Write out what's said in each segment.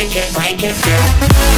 break it, break it Break it.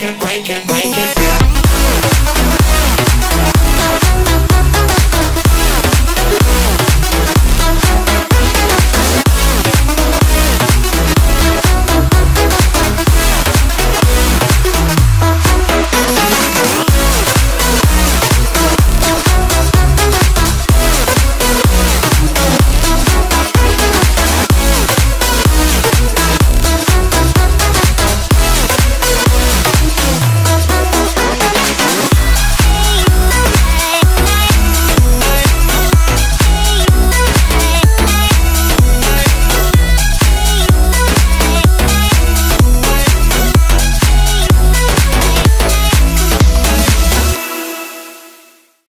break it, break it, break it.